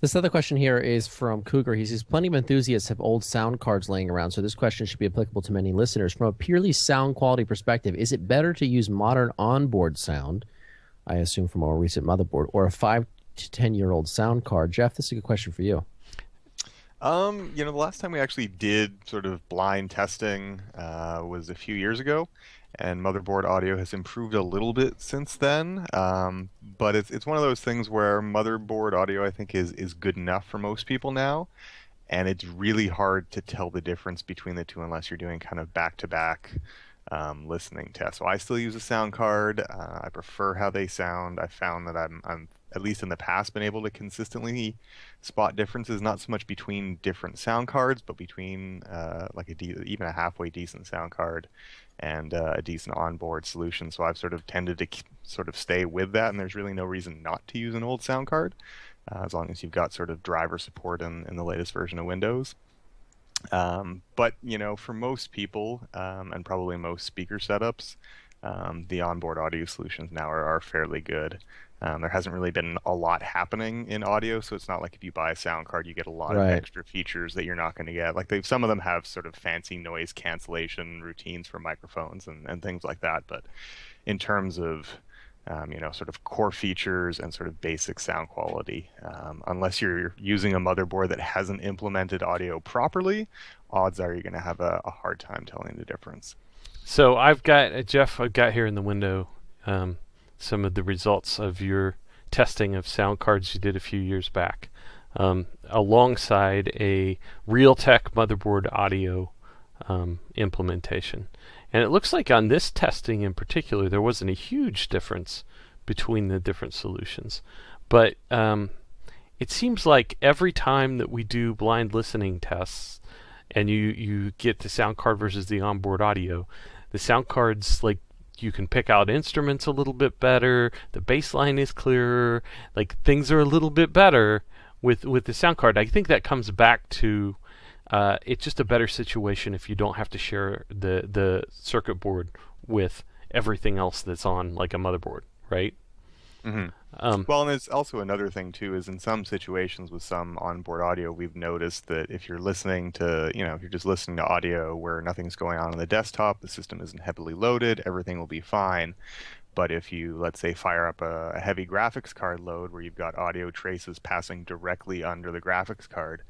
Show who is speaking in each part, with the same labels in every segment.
Speaker 1: This other question here is from Cougar. He says, Plenty of enthusiasts have old sound cards laying around, so this question should be applicable to many listeners. From a purely sound quality perspective, is it better to use modern onboard sound, I assume from a recent motherboard, or a five to 10 year old sound card? Geoff, this is a good question for you.
Speaker 2: Um, you know, the last time we actually did sort of blind testing uh, was a few years ago, and motherboard audio has improved a little bit since then. Um, but it's it's one of those things where motherboard audio I think is is good enough for most people now, and it's really hard to tell the difference between the two unless you're doing kind of back to back listening tests. So I still use a sound card. Uh, I prefer how they sound. I found that I'm I'm at least in the past been able to consistently spot differences not so much between different sound cards but between uh, like a de- even a halfway decent sound card and uh, a decent onboard solution. So I've sort of tended to sort of stay with that, and there's really no reason not to use an old sound card, uh, as long as you've got sort of driver support in, in the latest version of Windows. Um, but you know, for most people, um, and probably most speaker setups, um, the onboard audio solutions now are, are fairly good. Um, there hasn't really been a lot happening in audio, so it's not like if you buy a sound card, you get a lot
Speaker 1: Right.
Speaker 2: of extra features that you're not going to get. Like they, some of them have sort of fancy noise cancellation routines for microphones and, and things like that. But in terms of um, you know, sort of core features and sort of basic sound quality. Um, unless you're using a motherboard that hasn't implemented audio properly, odds are you're going to have a, a hard time telling the difference.
Speaker 3: So I've got uh, Geoff. I've got here in the window um, some of the results of your testing of sound cards you did a few years back, um, alongside a Realtek motherboard audio um, implementation. And it looks like on this testing in particular, there wasn't a huge difference between the different solutions. But um, it seems like every time that we do blind listening tests, and you you get the sound card versus the onboard audio, the sound cards like you can pick out instruments a little bit better. The bass line is clearer. Like things are a little bit better with with the sound card. I think that comes back to uh, it's just a better situation if you don't have to share the the circuit board with everything else that's on like a motherboard, right?
Speaker 2: Mhm.
Speaker 3: Um,
Speaker 2: Well, and there's also another thing too is in some situations with some onboard audio, we've noticed that if you're listening to, you know, if you're just listening to audio where nothing's going on on the desktop, the system isn't heavily loaded, everything will be fine. But if you, let's say, fire up a, a heavy graphics card load where you've got audio traces passing directly under the graphics card,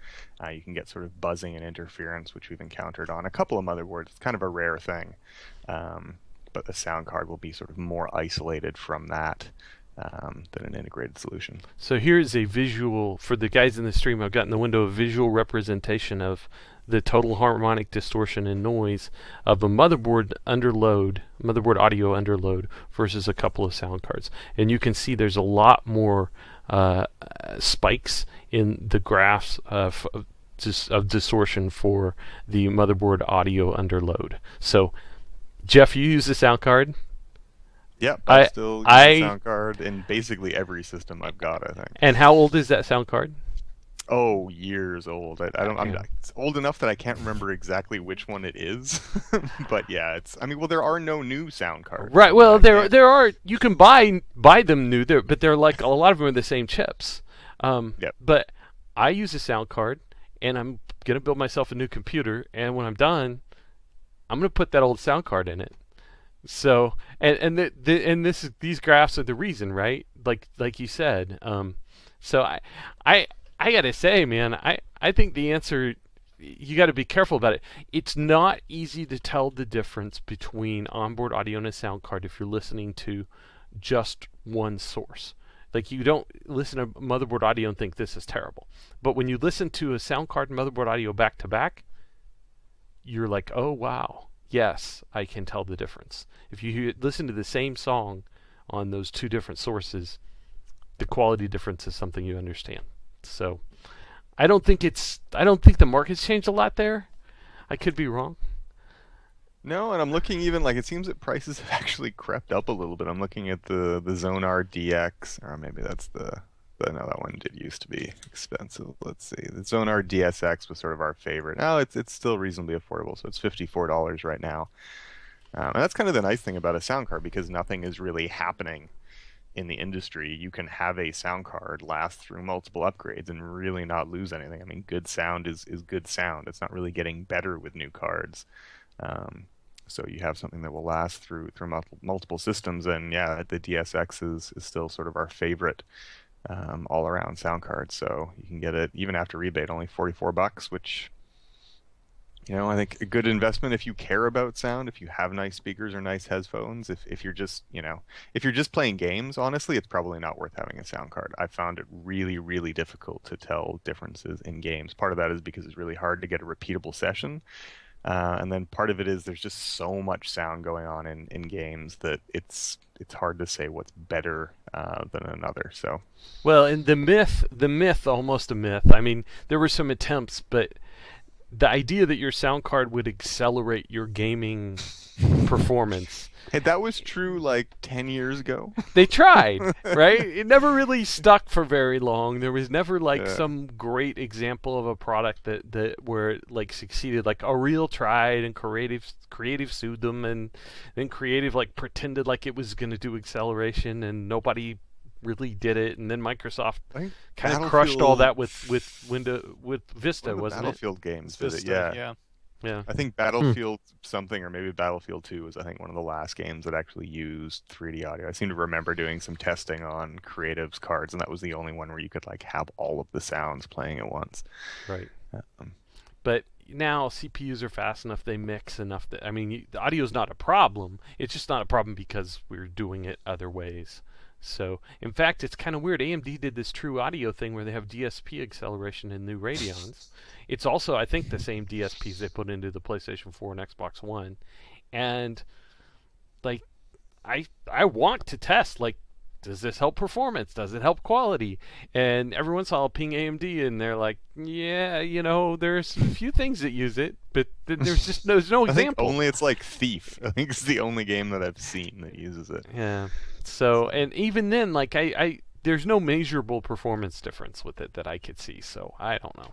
Speaker 2: uh, you can get sort of buzzing and interference, which we've encountered on a couple of motherboards. It's kind of a rare thing. Um, but the sound card will be sort of more isolated from that um, than an integrated solution.
Speaker 3: So here's a visual for the guys in the stream. I've got in the window a visual representation of the total harmonic distortion and noise of a motherboard under load, motherboard audio under load versus a couple of sound cards. And you can see there's a lot more uh, spikes in the graphs of, of, of distortion for the motherboard audio under load. So, Geoff, you use the sound card.
Speaker 2: Yep,
Speaker 3: I-
Speaker 2: I still use
Speaker 3: I-
Speaker 2: a sound card in basically every system I've got. I think.
Speaker 3: And how old is that sound card?
Speaker 2: Oh, years old. I, I don't. I'm it's old enough that I can't remember exactly which one it is. but yeah, it's. I mean, well, there are no new sound cards.
Speaker 3: Right. Well, there there are you can buy buy them new there, but they're like a lot of them are the same chips. Um,
Speaker 2: Yep.
Speaker 3: But I use a sound card, and I'm gonna build myself a new computer, and when I'm done, I'm gonna put that old sound card in it. So and and the, the and this is these graphs are the reason, right? Like like you said. Um, so I I I gotta say, man, I I think the answer you got to be careful about it. It's not easy to tell the difference between onboard audio and a sound card if you're listening to just one source. Like you don't listen to motherboard audio and think this is terrible. But when you listen to a sound card and motherboard audio back to back, you're like, "Oh wow. Yes, I can tell the difference." If you listen to the same song on those two different sources, the quality difference is something you understand. So, I don't think it's I don't think the market's changed a lot there. I could be wrong.
Speaker 2: No, and I'm looking even like it seems that prices have actually crept up a little bit. I'm looking at the the Xonar DX, or maybe that's the. The no, that one did used to be expensive. Let's see. The Xonar DSX was sort of our favorite. Now it's it's still reasonably affordable, so it's fifty four dollars right now. Um, and that's kind of the nice thing about a sound card because nothing is really happening in the industry, you can have a sound card last through multiple upgrades and really not lose anything. I mean, good sound is, is good sound. It's not really getting better with new cards. Um, so you have something that will last through through multiple, multiple systems. And yeah, the DSX is, is still sort of our favorite um, all around sound card. So you can get it even after rebate, only 44 bucks, which you know, I think a good investment if you care about sound, if you have nice speakers or nice headphones, if, if you're just, you know, if you're just playing games, honestly, it's probably not worth having a sound card. I found it really, really difficult to tell differences in games. Part of that is because it's really hard to get a repeatable session. Uh, and then part of it is there's just so much sound going on in, in games that it's it's hard to say what's better uh, than another. So,
Speaker 3: well, and the myth, the myth, almost a myth. I mean, there were some attempts, but the idea that your sound card would accelerate your gaming performance.
Speaker 2: Hey, that was true like 10 years ago.
Speaker 3: They tried, right? It never really stuck for very long. There was never like yeah. some great example of a product that, that where it like succeeded. Like Aureal tried and creative creative sued them and then creative like pretended like it was going to do acceleration and nobody really did it, and then Microsoft kind of crushed all that with with Windows with Vista, wasn't
Speaker 2: Battlefield
Speaker 3: it?
Speaker 2: games did Vista, it, yeah.
Speaker 3: yeah. Yeah.
Speaker 2: I think Battlefield hmm. something or maybe Battlefield 2 was I think one of the last games that actually used 3D audio. I seem to remember doing some testing on Creative's cards and that was the only one where you could like have all of the sounds playing at once.
Speaker 3: Right. Um, but now CPUs are fast enough they mix enough that I mean the audio is not a problem. It's just not a problem because we're doing it other ways. So, in fact, it's kind of weird. AMD did this TrueAudio thing where they have DSP acceleration in new Radeons. it's also, I think, the same DSPs they put into the PlayStation 4 and Xbox One. And like, I I want to test like, does this help performance? Does it help quality? And every once in a while, ping AMD, and they're like, yeah, you know, there's a few things that use it, but there's just there's no example.
Speaker 2: only it's like Thief. I think it's the only game that I've seen that uses it.
Speaker 3: Yeah. So, and even then, like I, I, there's no measurable performance difference with it that I could see. So I don't know.